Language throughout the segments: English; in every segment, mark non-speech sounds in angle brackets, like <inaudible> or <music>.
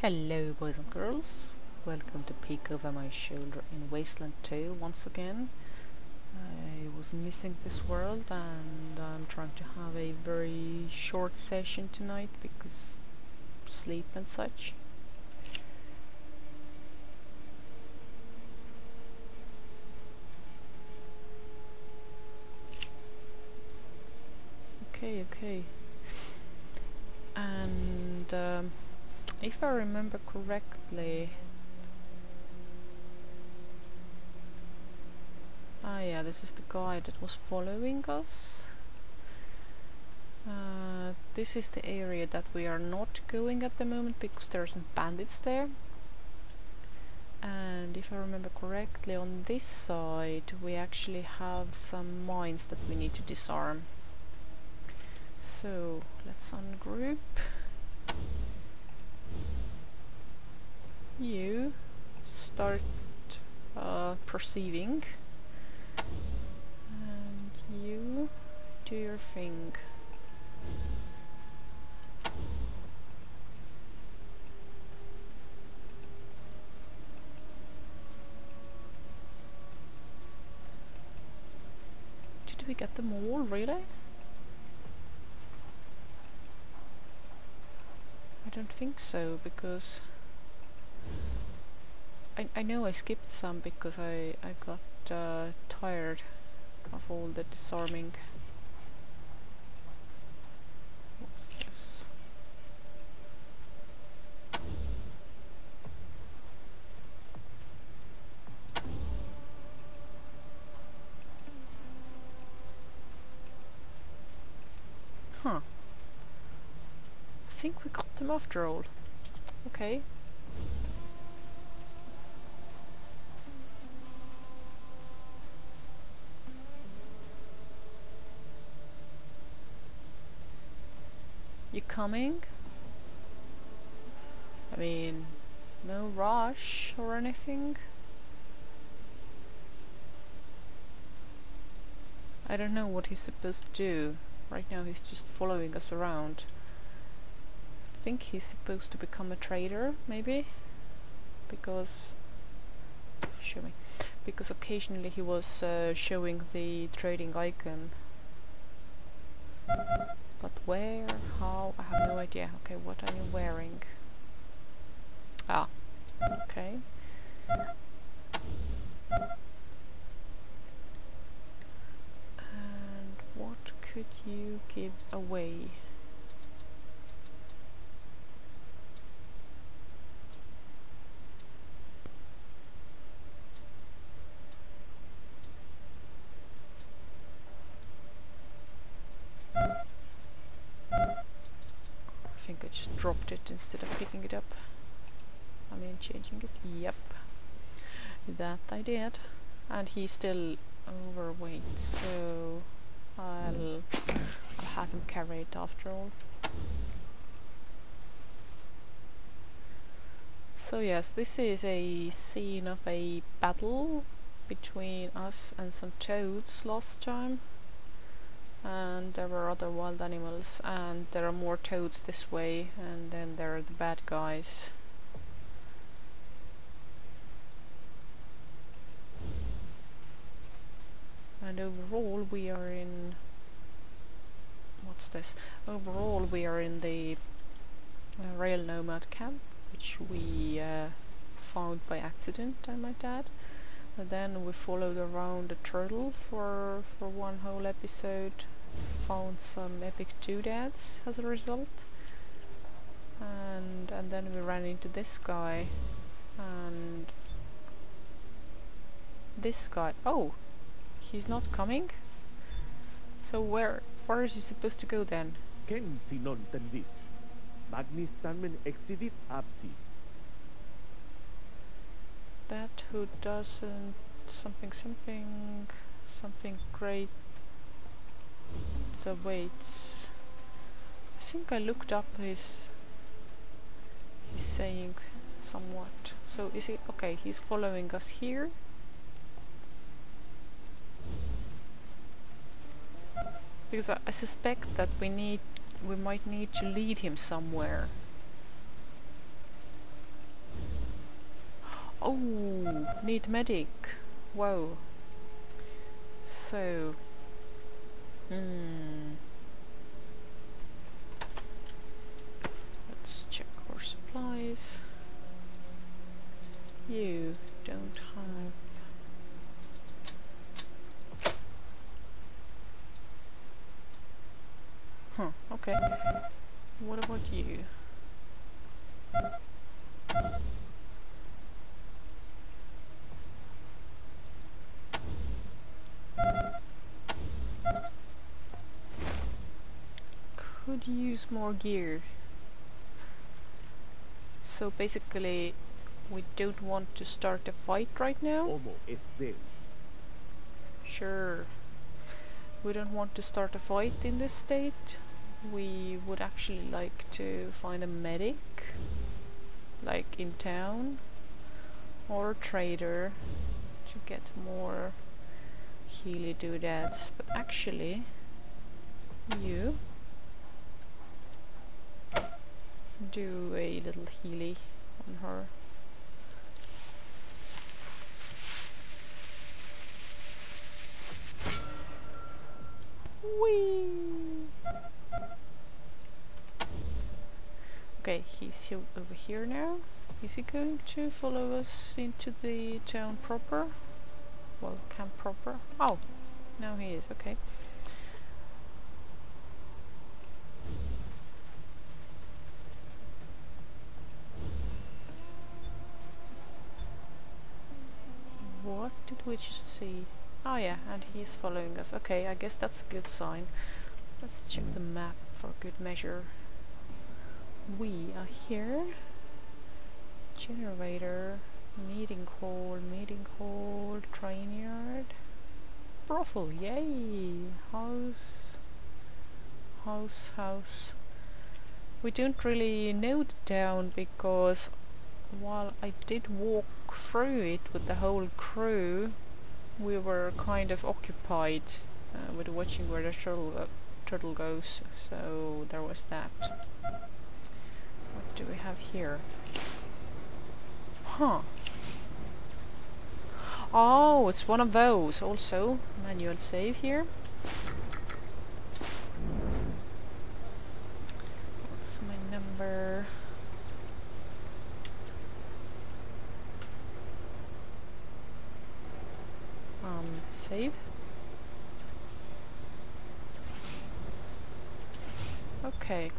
Hello boys and girls, welcome to Peek Over My Shoulder in Wasteland 2 once again. I was missing this world and I'm trying to have a very short session tonight because sleep and such. Okay, okay. And um, if I remember correctly... Ah yeah, this is the guy that was following us. Uh, this is the area that we are not going at the moment because there are some bandits there. And if I remember correctly, on this side we actually have some mines that we need to disarm. So, let's ungroup. You start uh, perceiving. And you do your thing. Did we get them all, really? I don't think so, because I, I know I skipped some because I, I got uh, tired of all the disarming. What's this? Huh. I think we got them after all. Okay. Coming? I mean, no rush or anything. I don't know what he's supposed to do. Right now he's just following us around. I think he's supposed to become a trader, maybe? Because... Show me. Because occasionally he was uh, showing the trading icon. But where? How? I have no idea. Okay, what are you wearing? Ah, okay. And what could you give away? I think I just it instead of picking it up. I mean changing it. Yep. That I did. And he's still overweight, so I'll, I'll have him carry it after all. So yes, this is a scene of a battle between us and some toads last time and there were other wild animals and there are more toads this way and then there are the bad guys. And overall we are in what's this? Overall we are in the uh, rail nomad camp which we uh, found by accident I might add then we followed around the turtle for for one whole episode. Found some epic doodads as a result. And and then we ran into this guy and this guy oh he's not coming? So where where is he supposed to go then? That who doesn't something something something great the waits. I think I looked up his he's saying somewhat. So is he okay, he's following us here. Because I, I suspect that we need we might need to lead him somewhere. Oh, need medic. Whoa. So. Hmm. Let's check our supplies. You don't have. Huh, okay. What about you? Could use more gear. So basically, we don't want to start a fight right now. Homo es Deus. Sure. We don't want to start a fight in this state. We would actually like to find a medic, like in town, or a trader to get more healy doodads. But actually, you do a little healy on her. Whee! Okay, he's he over here now. Is he going to follow us into the town proper? Well, camp proper. Oh, now he is, okay. Just see? Oh yeah, and he's following us. Okay, I guess that's a good sign. Let's check the map for good measure. We are here. Generator, meeting hall, meeting hall, train yard. Brothel, yay! House, house, house. We don't really know the town because while I did walk through it with the whole crew, we were kind of occupied uh, with watching where the turtle, go turtle goes, so there was that. What do we have here? Huh. Oh, it's one of those also. Manual save here. What's my number? Um, save. Okay.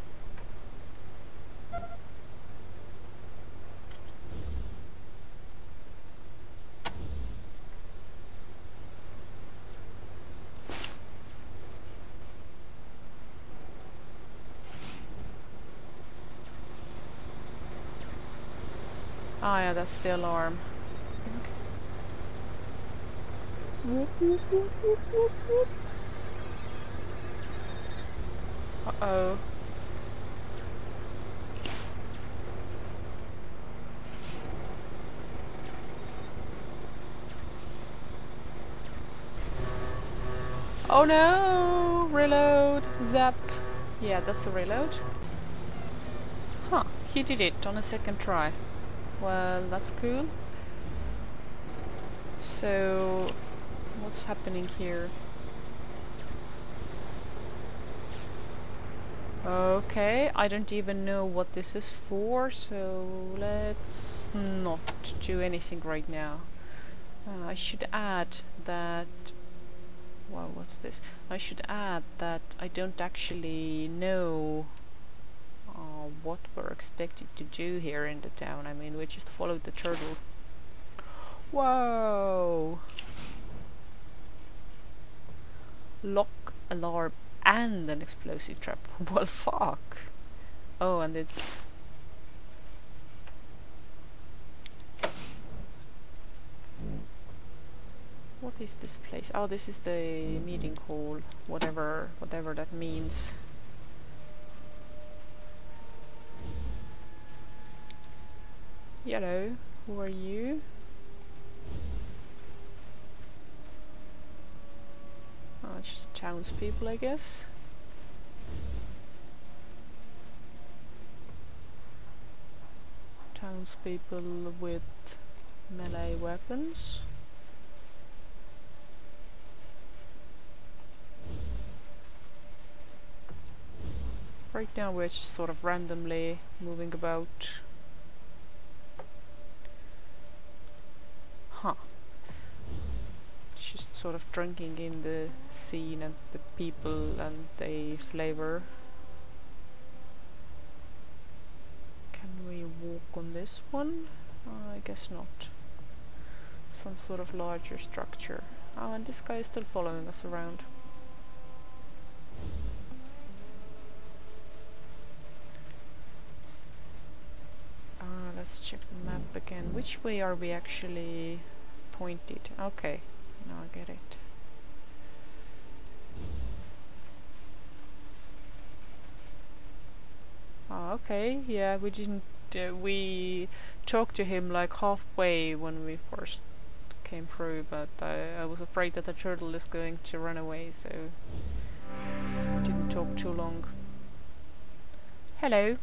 Ah yeah, that's the alarm. Uh-oh. Oh no! Reload! Zap! Yeah, that's a reload. Huh, he did it on a second try. Well, that's cool. So, what's happening here? Okay, I don't even know what this is for, so let's not do anything right now. Uh, I should add that... Wow, what's this? I should add that I don't actually know uh, what we're expected to do here in the town. I mean, we just followed the turtle. Whoa! Lock alarm and an explosive trap. <laughs> well, fuck. Oh, and it's... What is this place? Oh, this is the meeting hall. Whatever, whatever that means. Hello, who are you? Oh, it's just townspeople, I guess. Townspeople with melee weapons. Right now we're just sort of randomly moving about. Huh. Just sort of drinking in the scene and the people and the flavor. Can we walk on this one? Uh, I guess not. Some sort of larger structure. Oh, and this guy is still following us around. Ah, let's check the map again. Which way are we actually pointed? Okay, now I get it. Ah, okay, yeah, we didn't... Uh, we talked to him like halfway when we first came through, but I, I was afraid that the turtle is going to run away, so didn't talk too long. Hello.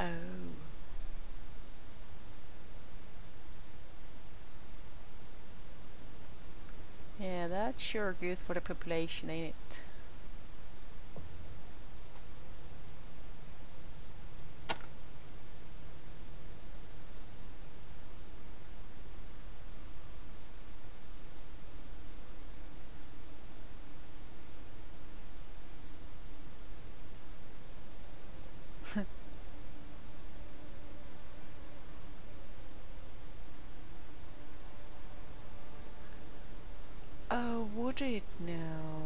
Oh. Yeah, that's sure good for the population, ain't it? It now?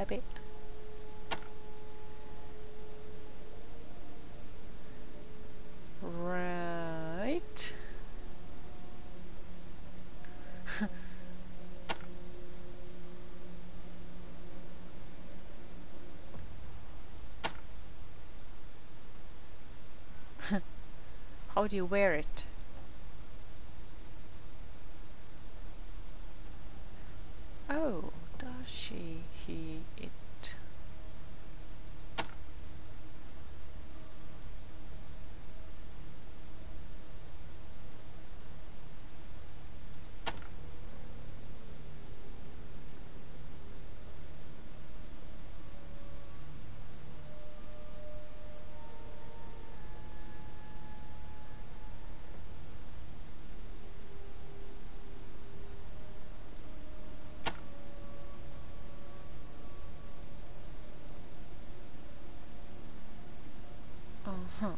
Bye, bye. Right. <laughs> How do you wear it? Oh, does she, he, it? Uh-huh.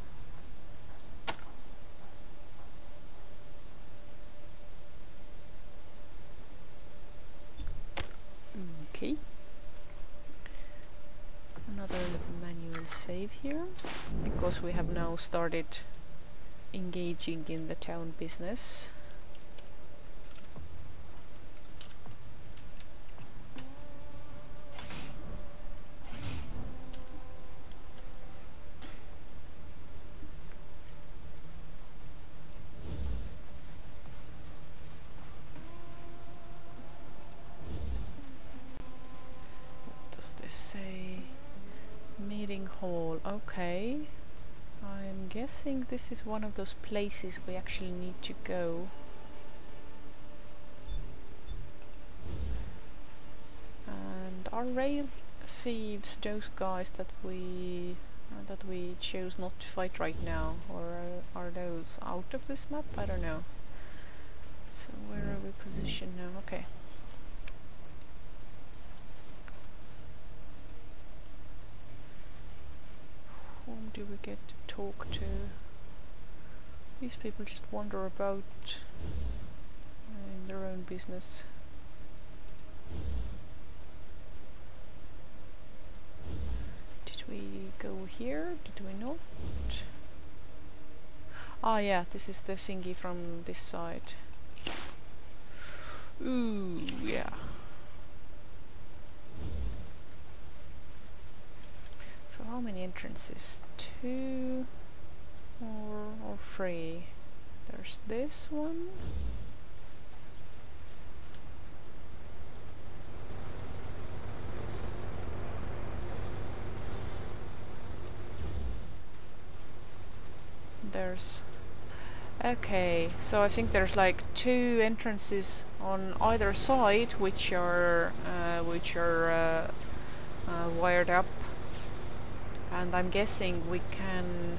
Okay. Another little manual save here, because we have now started engaging in the town business. I'm guessing is one of those places we actually need to go. And are rail thieves those guys that we uh, that we choose not to fight right now, or uh, are those out of this map? I don't know. So where are we positioned now? Okay. Whom do we get to talk to? These people just wander about in their own business. Did we go here? Did we not? Ah yeah, this is the thingy from this side. Ooh, yeah. So how many entrances? Two or, or three? There's this one. There's Okay, so I think there's like two entrances on either side, which are uh, which are uh, uh, wired up, and I'm guessing we can.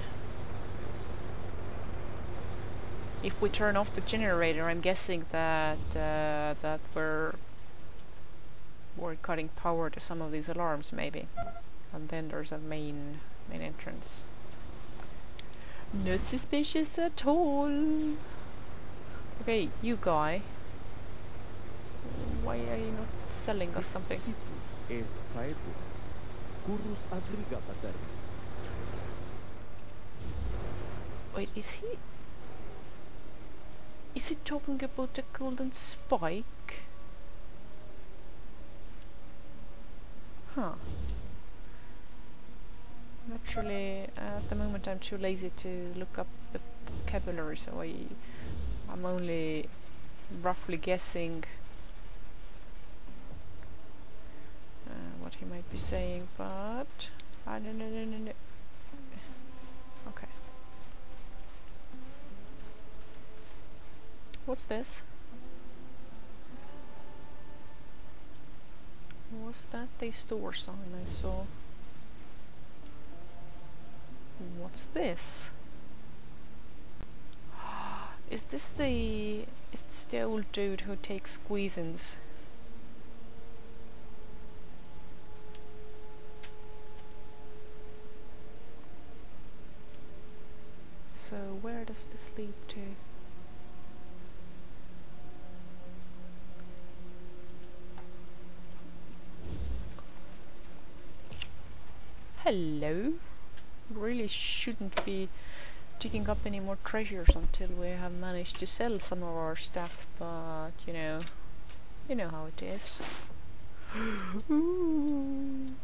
If we turn off the generator, I'm guessing that uh, that we're we're cutting power to some of these alarms, maybe, and then there's a main main entrance. Not suspicious at all. Okay, you guy. Why are you not selling us something? Citrus est praetus. Currus agriga pater. Wait, is he... Is he talking about the golden spike? Huh. Actually, uh, at the moment I'm too lazy to look up the vocabulary, so I, I'm only roughly guessing uh, what he might be saying, but... Ah, no, no, no, no, no. Okay. What's this? Was that the store sign I saw? What's this? <gasps> Is this the... Is this the old dude who takes squeezins? So where does this lead to? Hello? really shouldn't be digging up any more treasures until we have managed to sell some of our stuff, but you know, you know how it is. and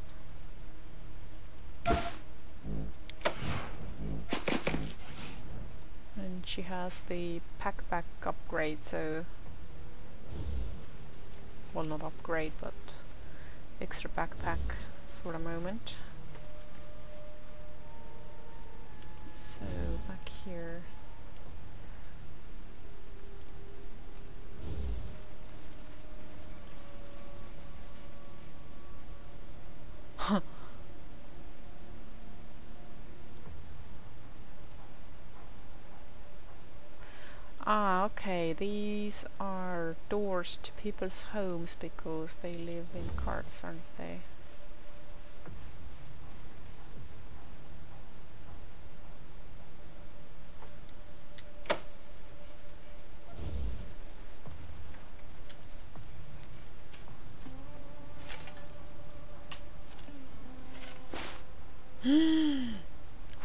she has the pack-pack upgrade, so well not upgrade, but extra backpack for the moment. So back here. Ah, okay, these are doors to people's homes because they live in carts, aren't they?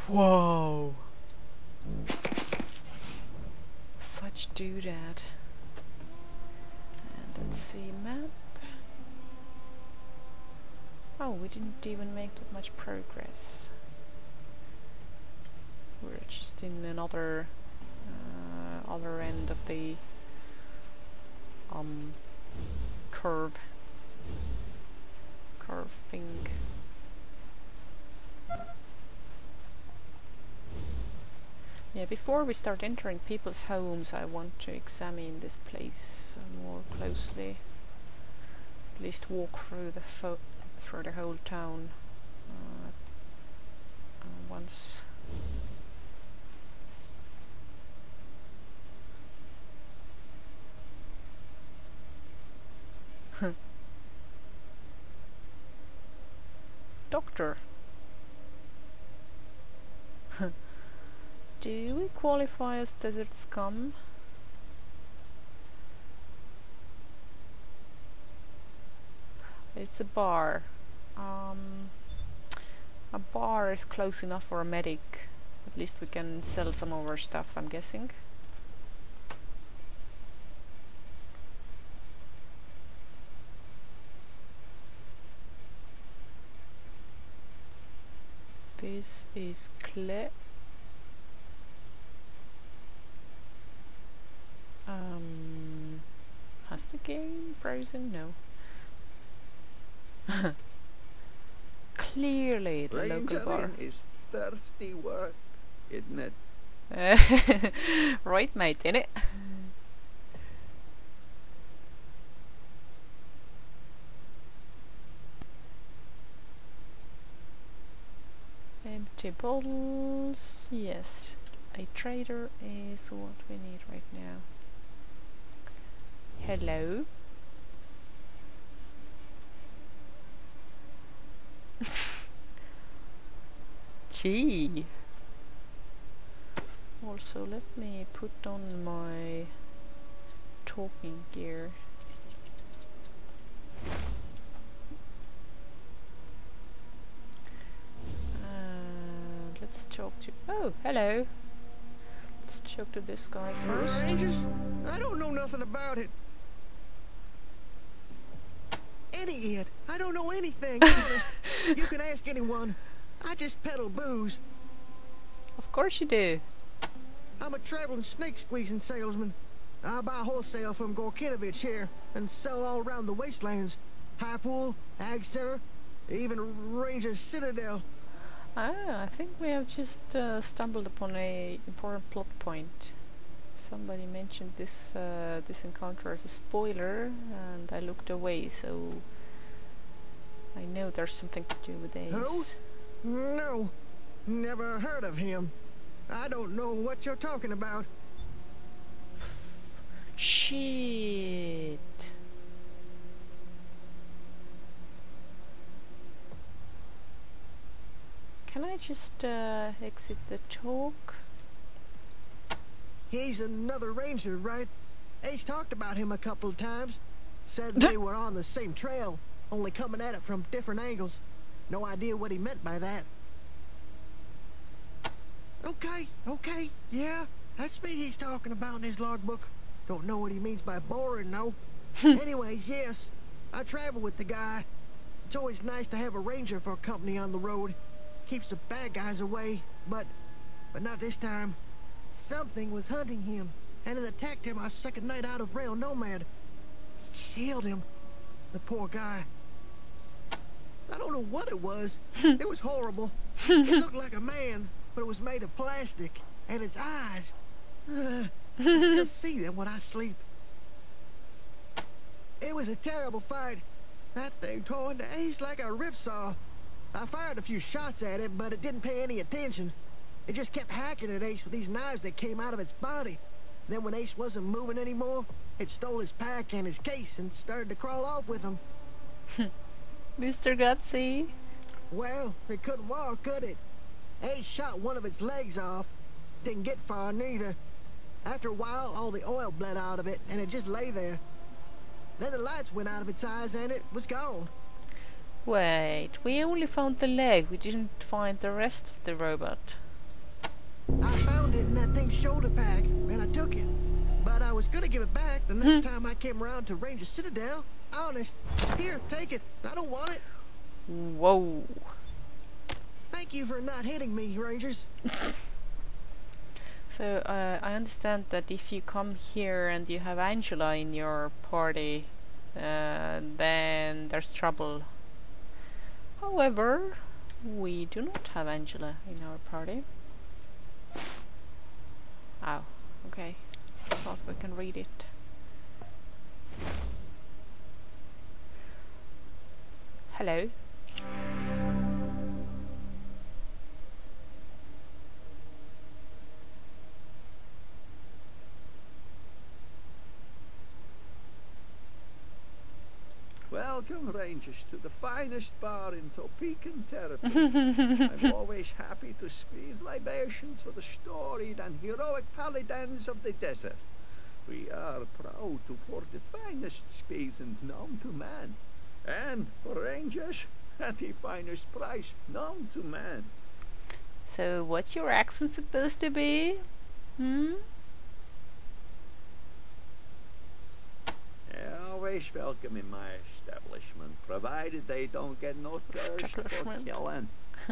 Whoa! Such doodad. And let's see, map. Oh, we didn't even make that much progress. We're just in another uh, other end of the um curve curve thing. Yeah, before we start entering people's homes, I want to examine this place more closely. At least walk through the fo through the whole town uh, uh, once. <laughs> Doctor. <laughs> Do we qualify as desert scum? It's a bar. Um, a bar is close enough for a medic. At least we can sell some of our stuff, I'm guessing. This is Claire. Um, has the game frozen? No. <laughs> Clearly the local bar. Is thirsty work, isn't it? <laughs> right mate, innit? Empty bottles, yes. A trader is what we need right now. Hello? Gee. Also, let me put on my talking gear. Uh, let's talk to. Oh, hello. Let's talk to this guy first. Rangers? I don't know nothing about it. Any idiot. I don't know anything. <laughs> you can ask anyone. I just peddle booze. Of course you do. I'm a traveling snake squeezing salesman. I buy wholesale from Gorkinovich here and sell all around the wastelands. High Pool, Ag Center, even Ranger Citadel. Ah, I think we have just uh, stumbled upon a important plot point. Somebody mentioned this uh, this encounter as a spoiler, and I looked away, so I know there's something to do with Ace. No, never heard of him. I don't know what you're talking about. <sighs> Shit. Can I just uh, exit the talk? He's another ranger, right? Ace talked about him a couple of times. Said they were on the same trail, only coming at it from different angles. No idea what he meant by that. Okay, okay, yeah, that's me he's talking about in his logbook. Don't know what he means by boring, though. <laughs> Anyways, yes, I travel with the guy. It's always nice to have a ranger for company on the road. Keeps the bad guys away, but, but not this time. Something was hunting him, and it attacked him our second night out of Rail Nomad. Killed him. The poor guy. I don't know what it was. it was horrible. It looked like a man, but it was made of plastic, and its eyes. <laughs> Uh, I still see them when I sleep. It was a terrible fight. That thing tore into ace like a ripsaw. I fired a few shots at it, but it didn't pay any attention. It just kept hacking at Ace with these knives that came out of its body. Then when Ace wasn't moving anymore, it stole his pack and his case and started to crawl off with him. Mr. Gutsy. Well, it couldn't walk, could it? Ace shot one of its legs off. Didn't get far neither. After a while, all the oil bled out of it, and it just lay there. Then the lights went out of its eyes, and it was gone. Wait, we only found the leg, we didn't find the rest of the robot. I found it in that thing's shoulder pack, and I took it. But I was gonna give it back the next time I came around to Ranger Citadel. Honest. Here, take it. I don't want it. Whoa. Thank you for not hitting me, Rangers. <laughs> So, uh, I understand that if you come here and you have Angela in your party, uh, then there's trouble. However, we do not have Angela in our party. We can read it. Hello. Welcome, Rangers, to the finest bar in Topeka territory. <laughs> I'm always happy to squeeze libations for the storied and heroic paladins of the desert. We are proud to pour the finest squeezins known to man. And for Rangers, <laughs> at the finest price known to man. So what's your accent supposed to be? Hmm? Always welcome in my establishment, provided they don't get no thirst for killing. <laughs>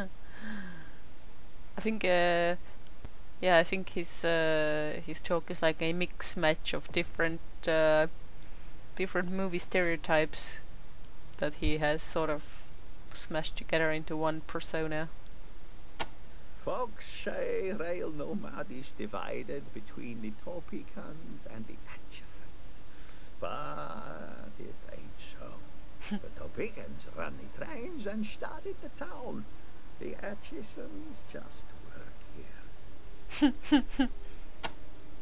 I think uh yeah, I think his uh his talk is like a mix match of different uh different movie stereotypes that he has sort of smashed together into one persona. Folks say rail nomad is divided between the Topekans and the Atchisons, but it ain't so. <laughs> the Topekans run the trains and started the town. The Atchisons just. <laughs>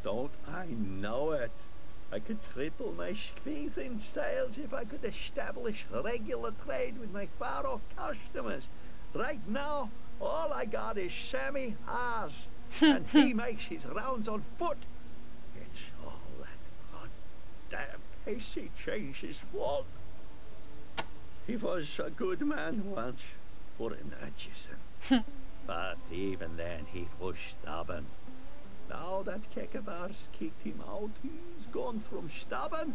Don't I know it? I could triple my squeezing sales if I could establish regular trade with my far-off customers. Right now, all I got is Sammy Haas, <laughs> and he makes his rounds on foot. It's all that goddamn Casey Change's fault. He was a good man once, for an Atchison. <laughs> but even then, he was stubborn. Now that Kekabar's kicked him out, he's gone from stubborn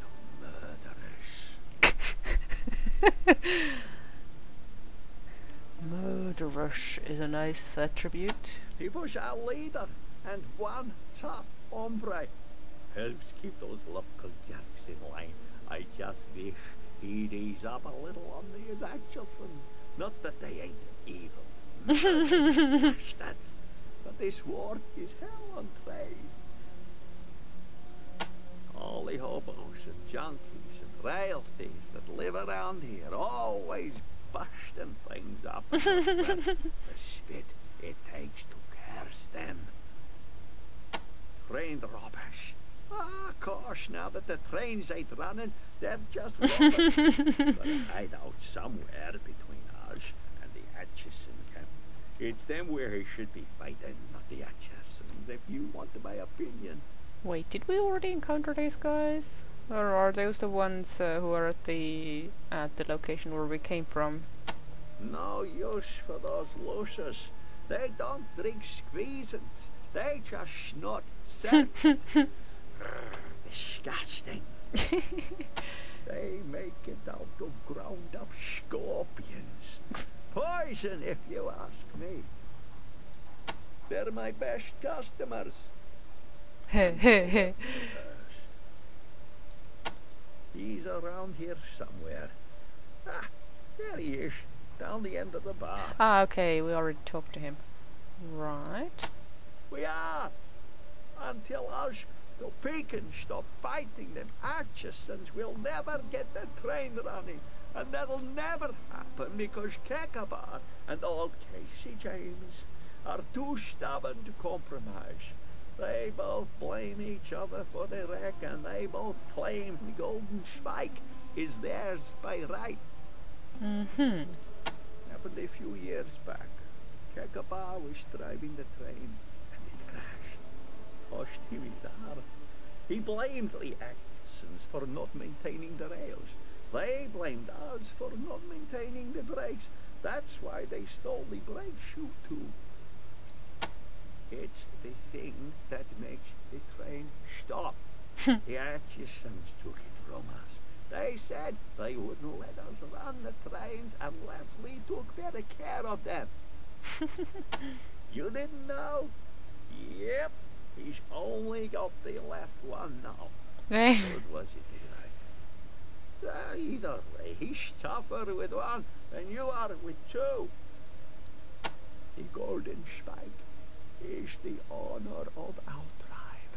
to murderous. <laughs> Murderous is a nice attribute. He was our leader and one tough hombre. Helps keep those local jerks in line. I just wish he'd ease up a little on the Atchison. Not that they ain't evil. Bastards. But this war is hell on trade. All the hobos and junkies and rail thieves that live around here always busting things up. <laughs> the spit it takes to curse them. Train rubbish. Ah, of course, now that the trains ain't running, they're just rubbish. <laughs> but a hideout somewhere between us and the Atchison camp. It's them where he should be fighting, not the Atchisons, if you want my opinion. Wait, did we already encounter these guys? Or are those the ones uh, who are at the at the location where we came from? No use for those losers. They don't drink squeezins. They just snort <laughs> circuit. Disgusting. <laughs> they make it out of ground up scorpions. <laughs> Poison, if you ask me. They're my best customers. <laughs> He's around here somewhere. Ah, there he is, down the end of the bar. Ah, okay, we already talked to him. Right. We are. Until us the Topekans stop fighting them Atchisons, we'll never get the train running. And that'll never happen because Kekabar and old Casey James are too stubborn to compromise. They both blame each other for the wreck and they both claim the golden spike is theirs by right. Mm-hmm. Happened a few years back. Kekabar was driving the train and it crashed. Cost him his arm. He blamed the Atchisons for not maintaining the rails. They blamed us for not maintaining the brakes. That's why they stole the brake shoe too. It's the thing that makes the train stop. <laughs> the Atchisons took it from us. They said they wouldn't let us run the trains unless we took better care of them. <laughs> you didn't know? Yep. He's only got the left one now. Eh, Good was it? Uh, either way, he's tougher with one than you are with two. The golden spike is the honor of our tribe.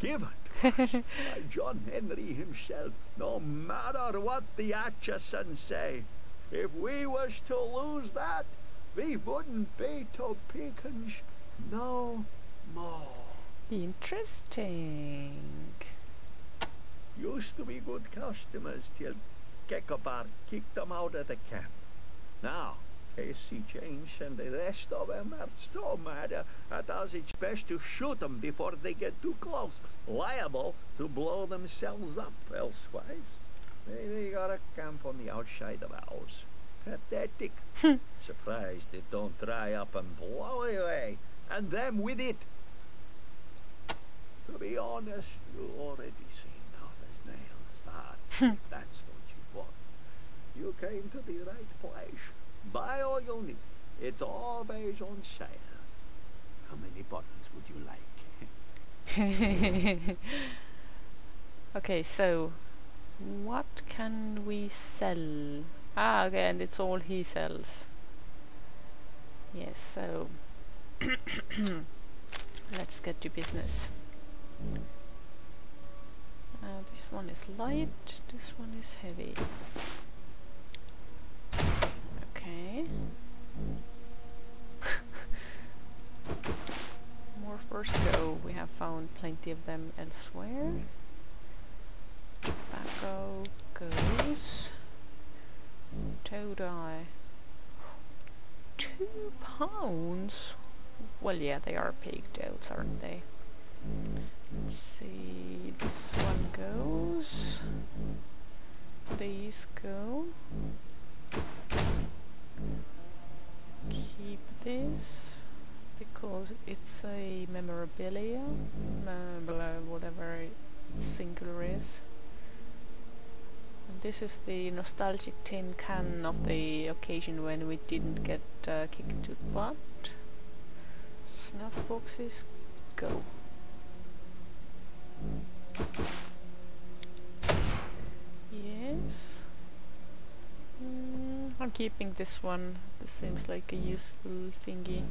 given to us <laughs> by John Henry himself, no matter what the Atchisons say. If we was to lose that, we wouldn't be Topekans no more. Interesting. Used to be good customers till Kekobar kicked them out of the camp. Now, Casey James and the rest of them are so mad uh, at us it's best to shoot them before they get too close, liable to blow themselves up elsewise. They, they got a camp on the outside of ours. Pathetic. Surprised it don't dry up and blow away, and them with it. To be honest, you already seen tough as nails, but if <laughs> that's what you want, you came to the right place. Buy all you need. It's always on sale. How many bottles would you like? <laughs> okay, so what can we sell? Ah, okay, and it's all he sells. Yes, so <coughs> let's get to business. Uh, this one is light, this one is heavy. Okay. <laughs> More first go. We have found plenty of them elsewhere. Tobacco goes. Toad eye. Two pounds? Well, yeah, they are pegged out, aren't they? Let's see. This. These go. Keep this because it's a memorabilia, uh, whatever singular is. And this is the nostalgic tin can of the occasion when we didn't get uh, kicked to butt. Snuff boxes, go. Yes. Mm, I'm keeping this one. This seems mm. like a mm. useful thingy.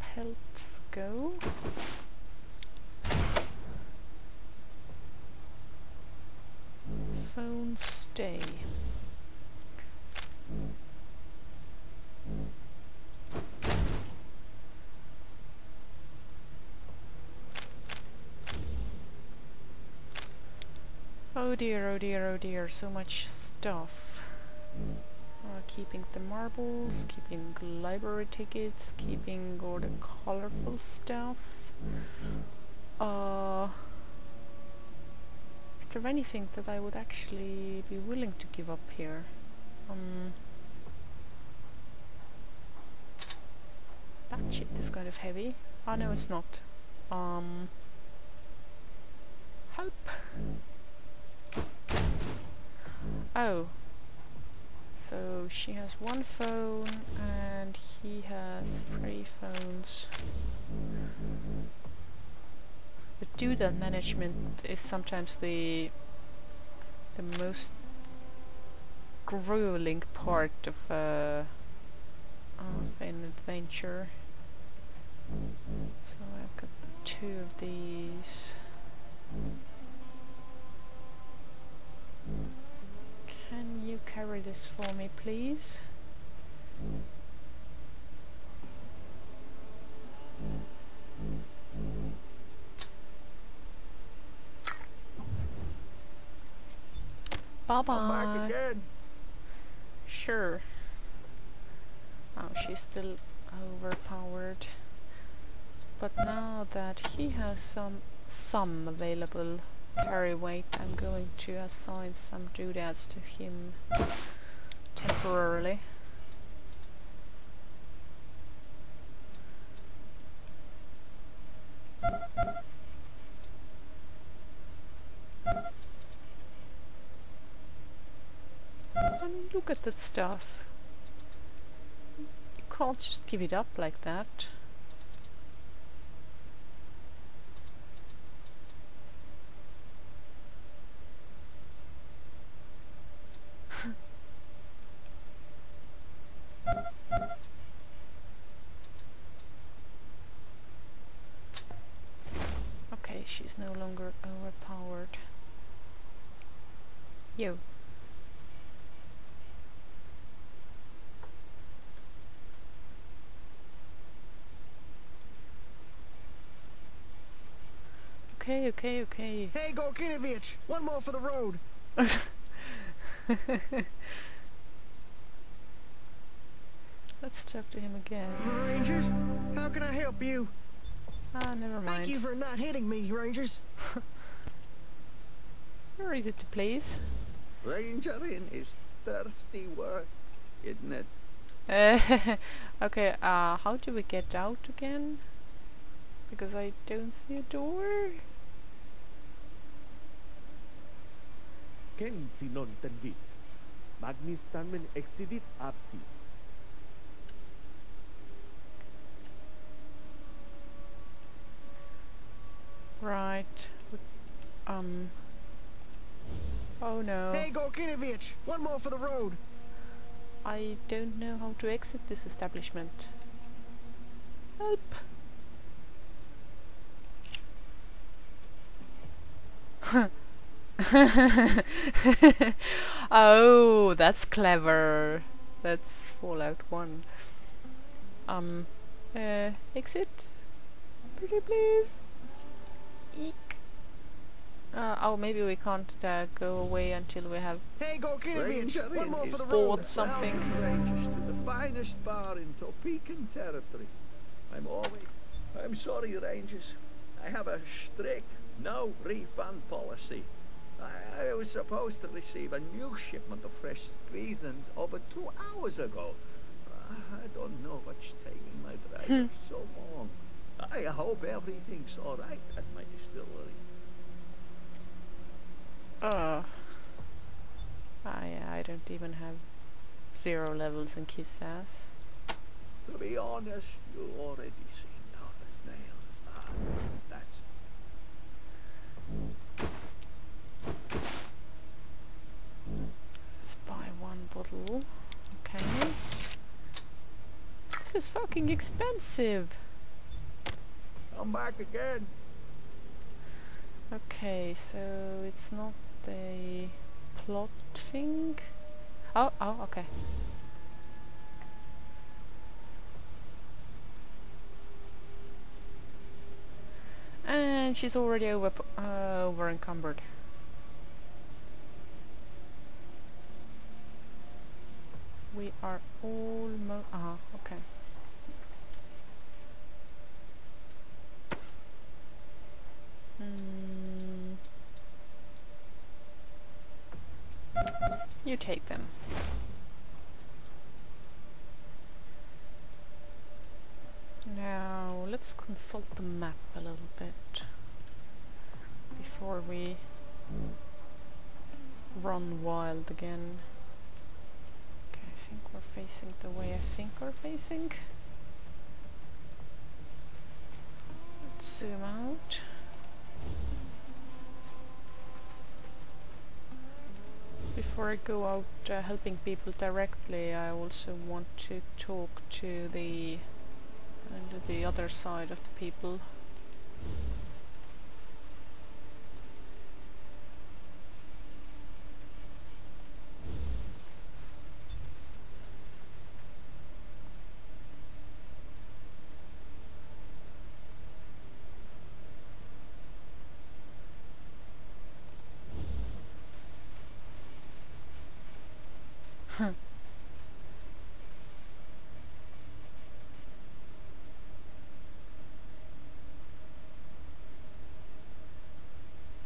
Pelts go. Phone stay. Oh dear, oh dear, oh dear, so much stuff. Uh, keeping the marbles, keeping library tickets, keeping all the colorful stuff. Uh, is there anything that I would actually be willing to give up here? Um, that shit is kind of heavy. Oh no, it's not. Um, help. Oh. So she has one phone and he has three phones. The doodle management is sometimes the the most grueling part of uh, of an adventure. So I've got two of these. Can you carry this for me, please? Bye-bye. Sure. Oh, she's still overpowered. But now that he has some some available carry weight, I'm going to assign some doodads to him temporarily. Look at that stuff. You can't just give it up like that. she's no longer overpowered. Yo. Okay, okay, okay. Hey, Gorkinovich, one more for the road. <laughs> Let's talk to him again. Rangers, how can I help you? Ah, never mind. Thank you for not hitting me, Rangers. <laughs> Where is it to please? Rangering is thirsty work, isn't it? Uh, <laughs> okay, uh, how do we get out again? Because I don't see a door. Ken sinon tenvit. Magnis tamen exidit apsis. Right. Um. Oh no. Hey, Gorkinovich, one more for the road. I don't know how to exit this establishment. Help! <laughs> <laughs> oh, that's clever. That's Fallout 1. Um, uh, exit? Pretty please? Eek. Uh, oh, maybe we can't uh, go away until we have Hey, Gorkinovich, Rangering one more is Bought something. To the finest bar in Topeka territory. I'm always... I'm sorry, Rangers. I have a strict no refund policy. I, I was supposed to receive a new shipment of fresh squeezins over two hours ago. I don't know what's taking my driver so long. I hope everything's all right at my distillery. Uh, I I don't even have zero levels in kiss ass. To be honest, you already seem tough as nails. Ah, that's Let's buy one bottle. Okay. This is fucking expensive. I'm back again. Okay, so it's not a plot thing. Oh, oh, okay. And she's already over uh, over encumbered. We are almost. Ah, okay. Mm. You take them. Now let's consult the map a little bit before we run wild again. Think we're facing the way I think we're facing. Let's zoom out. Before I go out uh, helping people directly, I also want to talk to the to the other side of the people.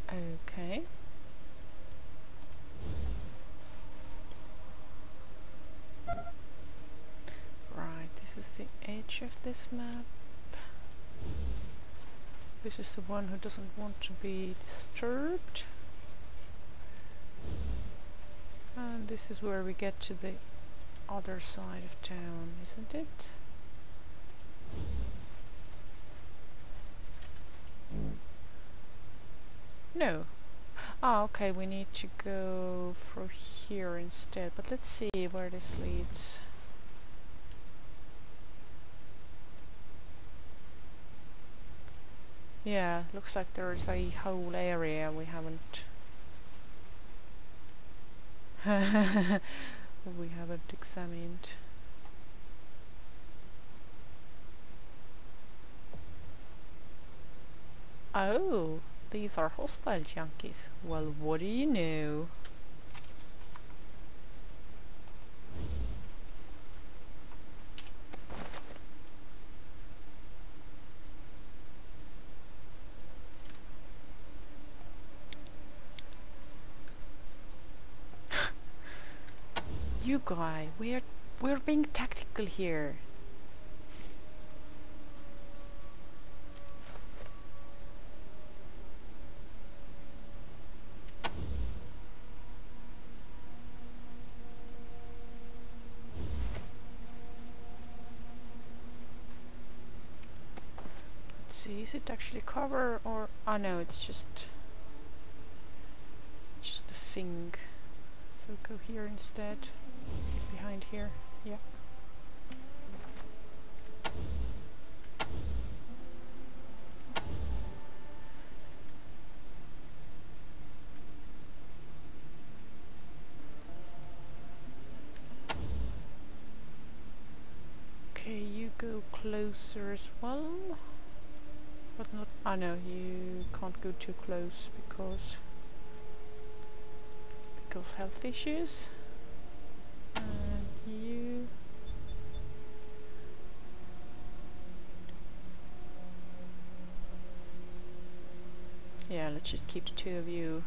Okay. Right, this is the edge of this map. This is the one who doesn't want to be disturbed. And this is where we get to the other side of town, isn't it? No. Ah, okay, we need to go through here instead. But let's see where this leads. Yeah, looks like there's a whole area we haven't <laughs> we haven't examined. Oh, these are hostile junkies. Well, what do you know? you guy, we're we're being tactical here. Let's see, is it actually cover or oh no, it's just just a thing. So go here instead behind here. Yeah. Okay, you go closer as well. But not. Ah, I know you can't go too close because because health issues. Just keep the two of you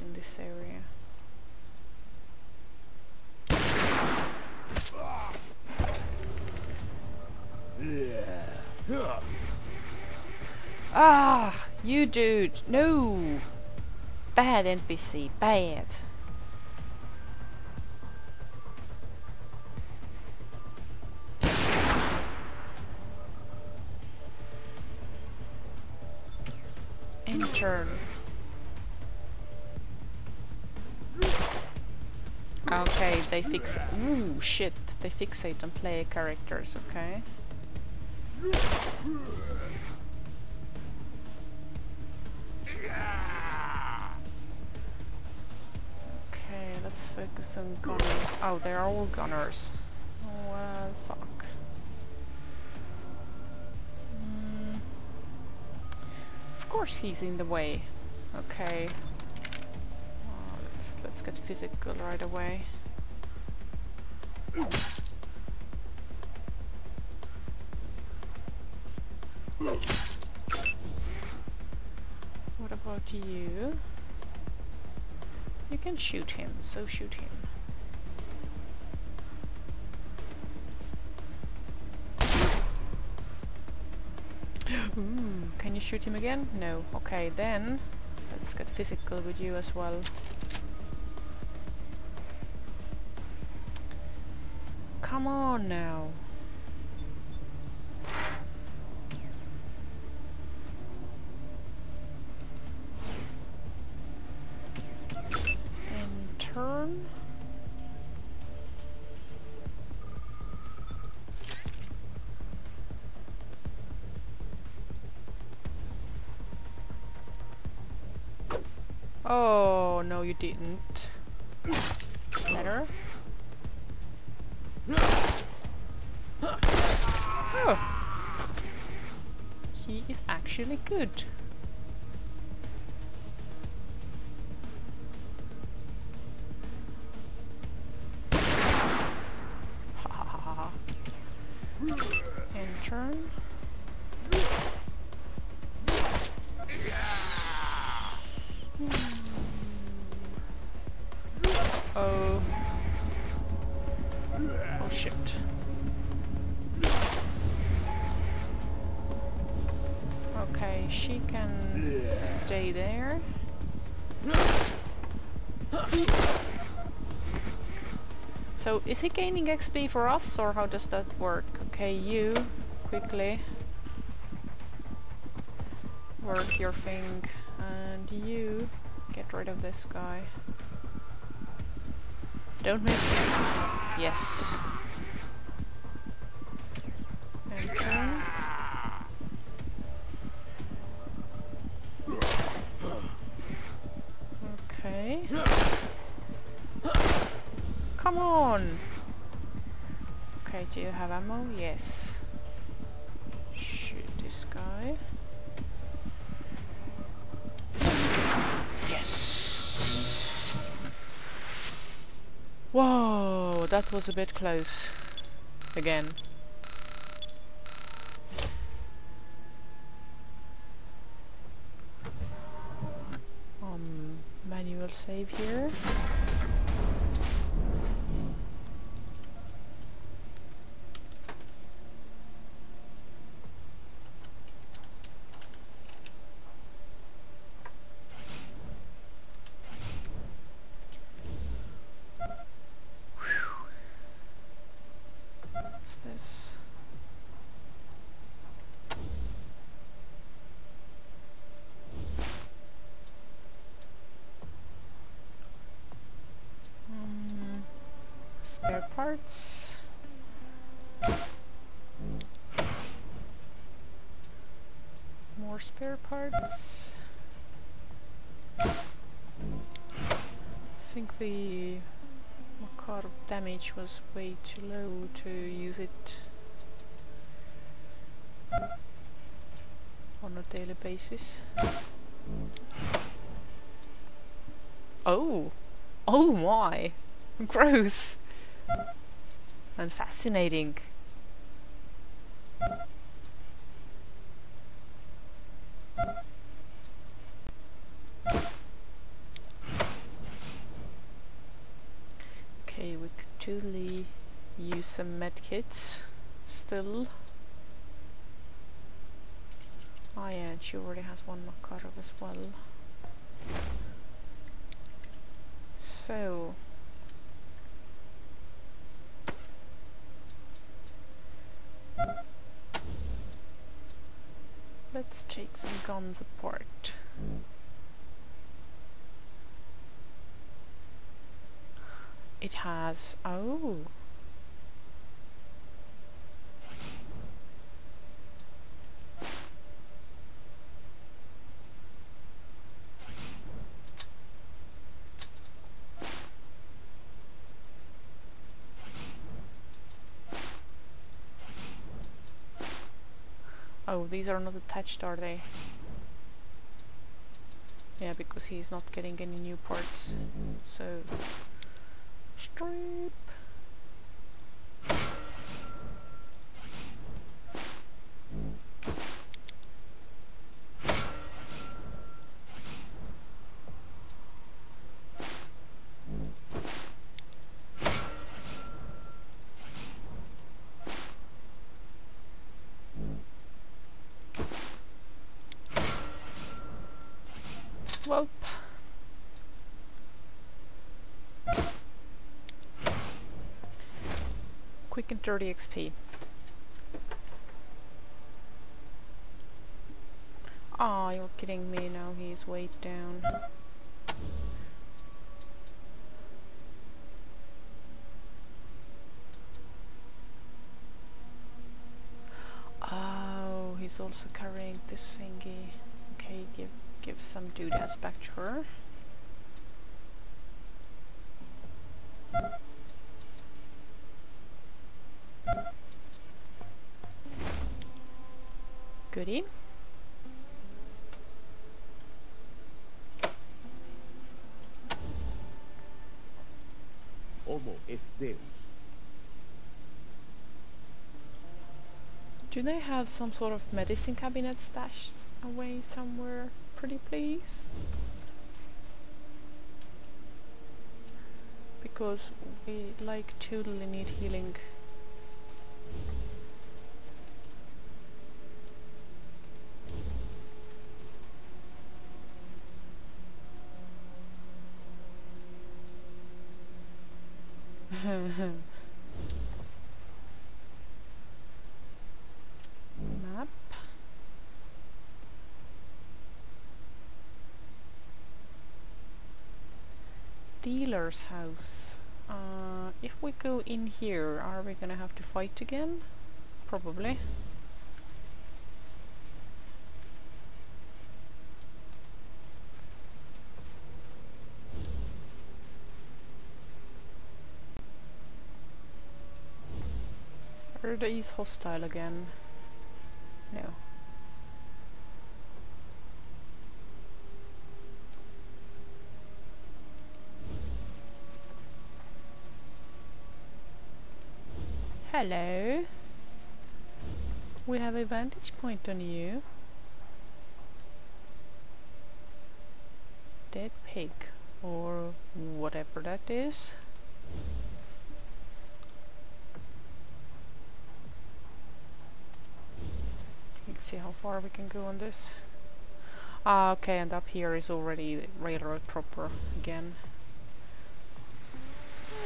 in this area. Ah, you dude, no! Bad NPC, bad. They fix. Ooh, shit! They fixate on player characters. Okay. Okay, let's focus on gunners. Oh, they're all gunners. Oh, uh, fuck. Mm. Of course he's in the way. Okay. Oh, let's let's get physical right away. What about you? You can shoot him, so shoot him. Ooh, can you shoot him again? No. Okay, then let's get physical with you as well. Come on now. And turn. Oh, no you didn't. Actually good. <laughs> And turn. Hmm. Oh. Oh shit. She can stay there. So, is he gaining XP for us, or how does that work? Okay, you, quickly. Work your thing, and you, get rid of this guy. Don't miss. Yes. Ammo? Yes. Shoot this guy. Yes! Whoa, that was a bit close. Again. Um, manual save here. What's this? Mm, spare parts. More spare parts. I think the Makarov damage was way too low to use it on a daily basis. Oh! Oh my! <laughs> Gross! And fascinating. Okay, we could truly use some medkits still. Oh yeah, and she already has one Makarov as well. So... Let's take some guns apart. It has... oh! Oh, these are not attached, are they? Yeah, because he's not getting any new parts. Mm-hmm. So... Strip! Well. And dirty XP. Ah, you're kidding me now, he's way down. Oh, he's also carrying this thingy. Okay, give give some doodads back to her. Deus. Do they have some sort of medicine cabinet stashed away somewhere? Pretty please? Because we like totally need healing. dealer's house. Uh, if we go in here, are we gonna have to fight again? Probably. Are they hostile again. No. Hello. We have a vantage point on you. Dead pig, or whatever that is. Let's see how far we can go on this. Ah, okay, and up here is already railroad proper again.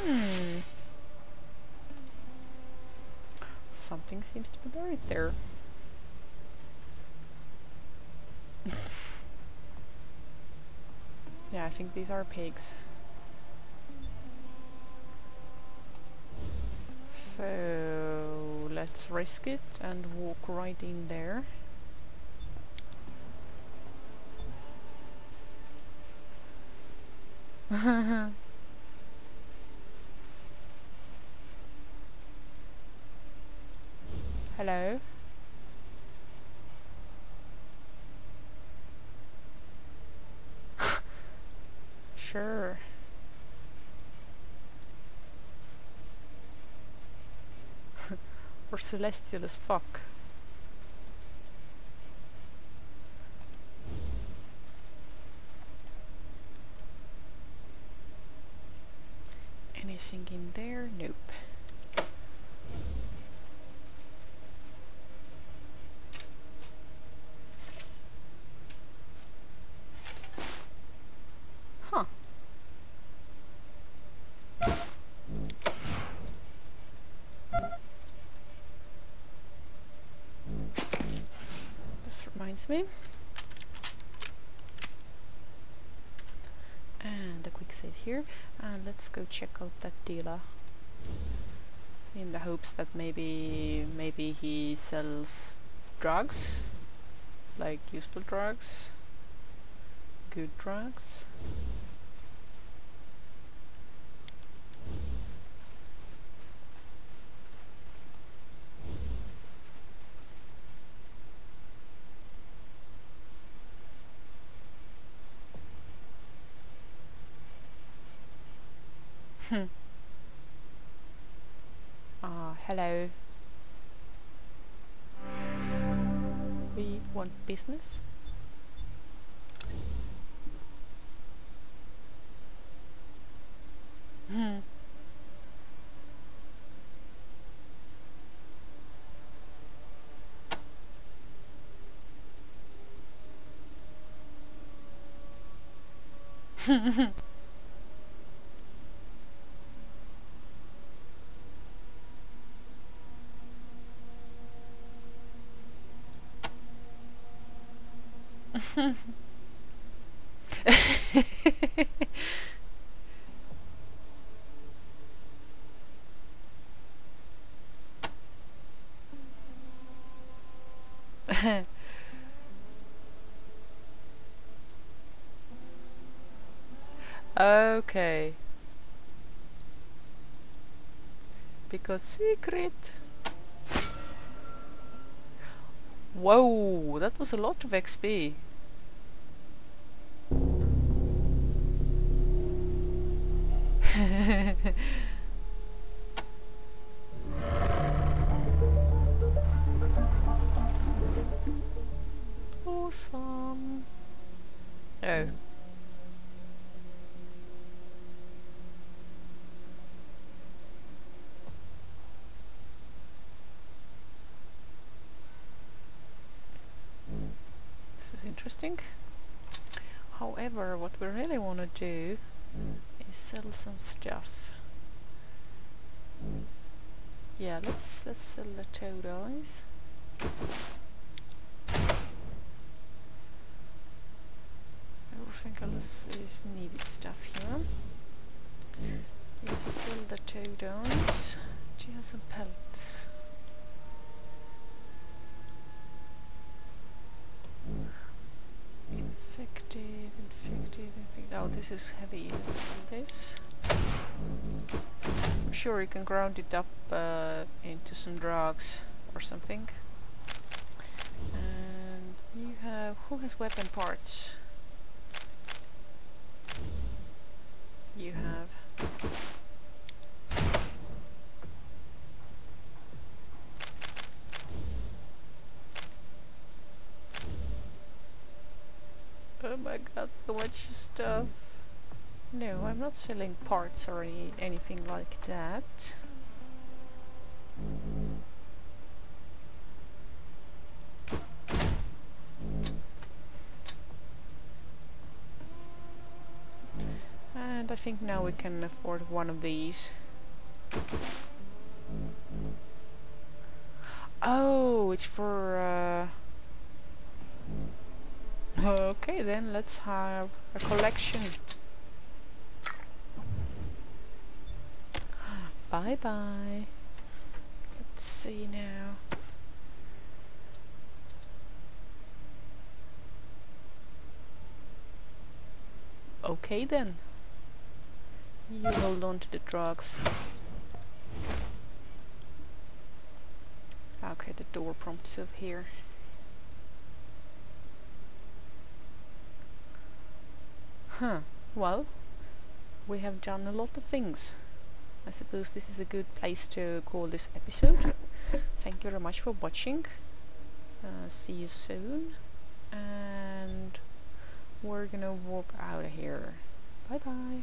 Hmm. Something seems to be buried there. <laughs> yeah, I think these are pigs. So let's risk it and walk right in there. <laughs> Hello? <laughs> sure. <laughs> We're celestial as fuck. Anything in there? Nope. Huh. This reminds me. And a quick save here. And let's go check out that dealer. In the hopes that maybe maybe he sells drugs. Like useful drugs. Good drugs. Hmm. Ah, hello. We want business? Hmm. <laughs> Because secret. Whoa, that was a lot of XP. Do is sell some stuff. Yeah, let's let's sell the toad eyes. Everything else is needed stuff here. Let's sell the toad eyes. Do you have some pelts? Oh, this is heavy. This. I'm sure you can ground it up uh, into some drugs or something. And you have who has weapon parts? You have. Oh my god, so much stuff. No, I'm not selling parts or any anything like that. And I think now we can afford one of these. Oh, it's for uh, Okay, then let's have a collection. bye bye. Let's see now. Okay then. You hold on to the drugs. Okay, the door prompts over here. Huh. Well, we have done a lot of things. I suppose this is a good place to call this episode. <laughs> Thank you very much for watching. Uh, see you soon. And we're gonna walk out of here. Bye bye.